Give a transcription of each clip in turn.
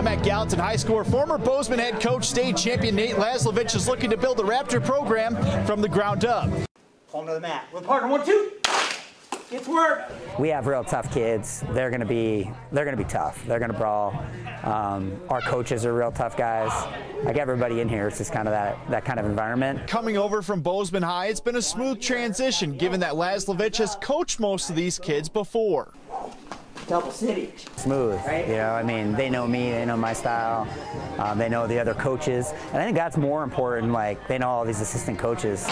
I'm at Gallatin High School where former Bozeman head coach, state champion Nate Laslovich is looking to build the Raptor program from the ground up. Home to the mat. With partner, one, two. It's work. We have real tough kids. They're going to be they're going to be tough. They're going to brawl. Um, our coaches are real tough guys. Like everybody in here, it's just kind of that that kind of environment. Coming over from Bozeman High, it's been a smooth transition given that Laslovich has coached most of these kids before double city. Smooth, right? you know, I mean, they know me, they know my style, um, they know the other coaches, and I think that's more important, like, they know all these assistant coaches.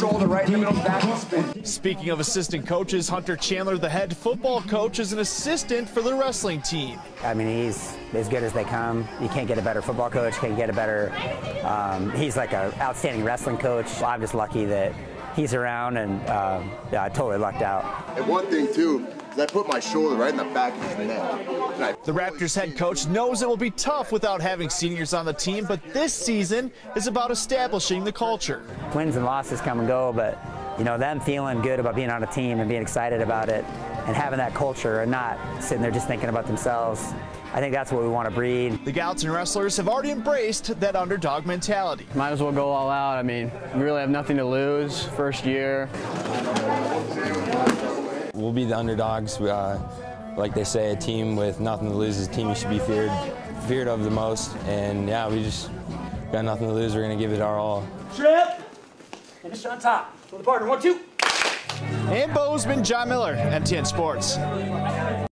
Shoulder right in the middle, back spin. Speaking of assistant coaches, Hunter Chandler, the head football coach, is an assistant for the wrestling team. I mean, he's as good as they come. You can't get a better football coach, can't get a better, um, he's like an outstanding wrestling coach. I'm just lucky that he's around, and uh, yeah, I totally lucked out. And one thing, too, I put my shoulder right in the back of his neck. The Raptors head coach knows it will be tough without having seniors on the team, but this season is about establishing the culture. Wins and losses come and go, but you know them feeling good about being on a team and being excited about it and having that culture and not sitting there just thinking about themselves. I think that's what we want to breed. The Gallatin wrestlers have already embraced that underdog mentality. Might as well go all out. I mean, we really have nothing to lose. First year. We'll be the underdogs. Uh, like they say, a team with nothing to lose is a team you should be feared, feared of the most. And yeah, we just got nothing to lose. We're going to give it our all. Trip. Finish on top. For the partner. One, two. And Bozeman, John Miller, MTN Sports.